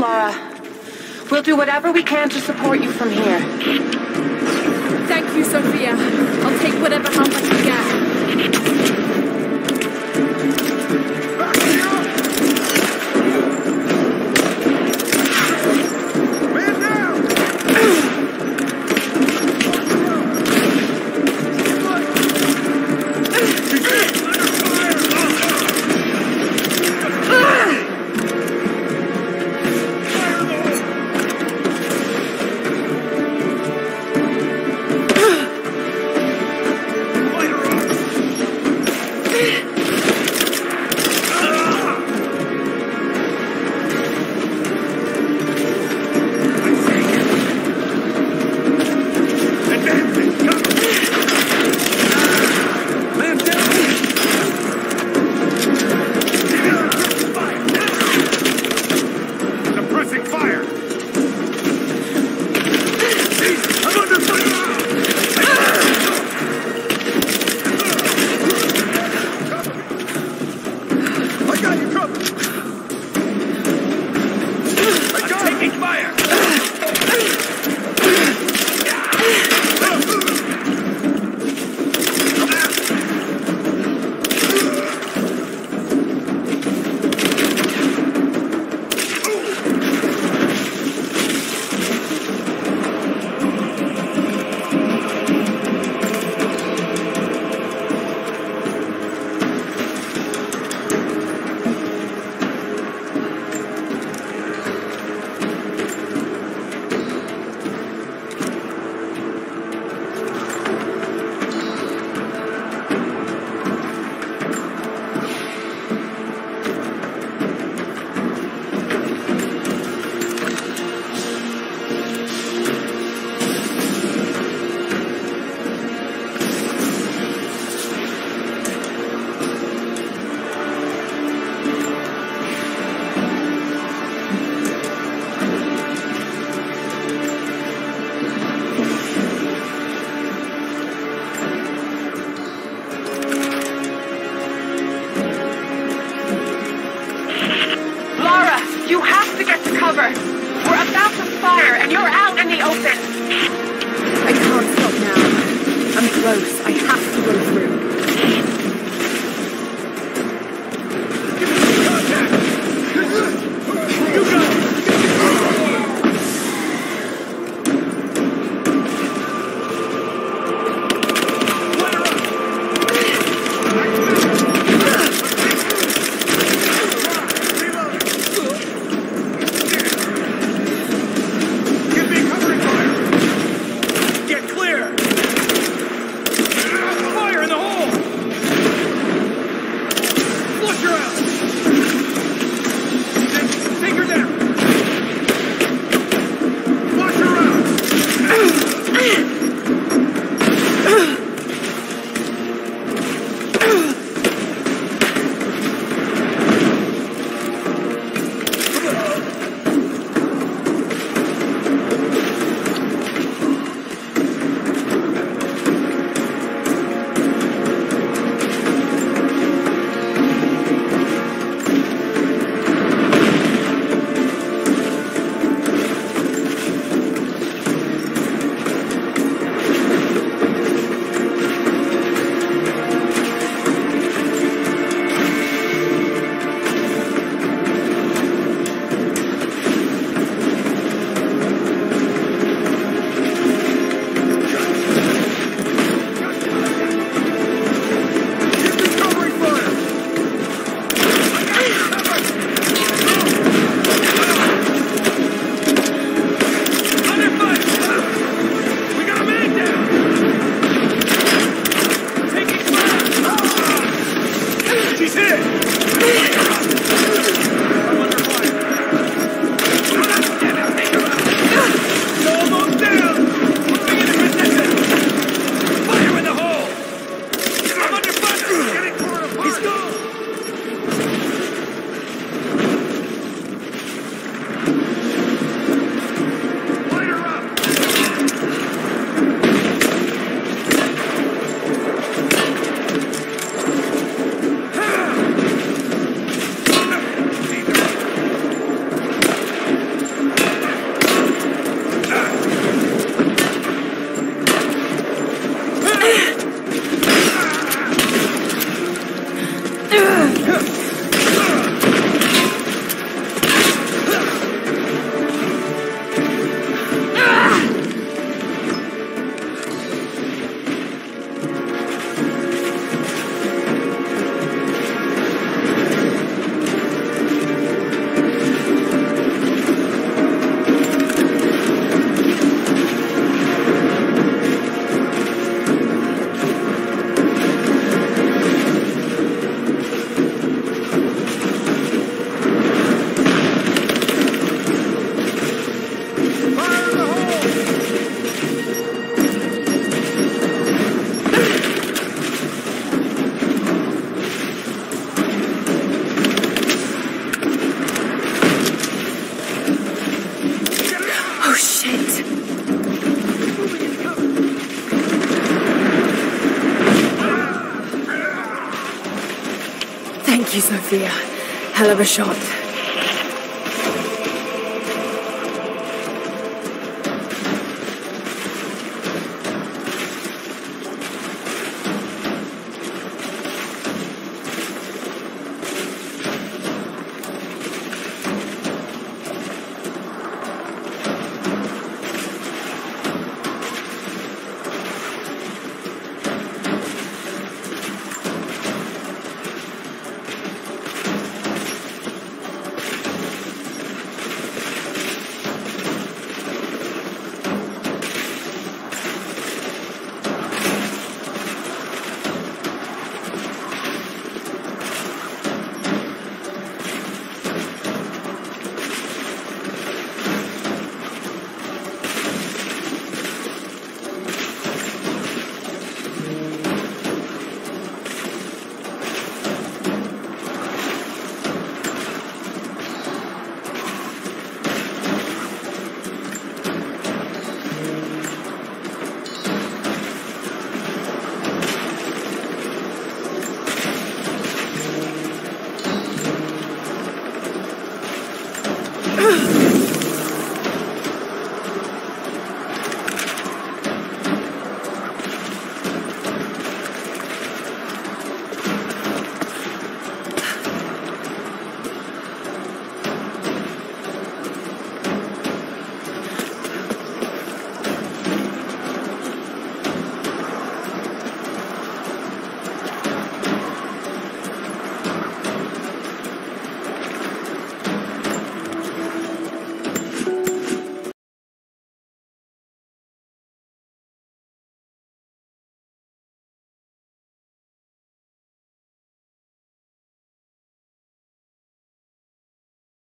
Lara, We'll do whatever we can to support you from here. Yeah. up. Yeah. You, Sofia. Hell of a shot. Ugh!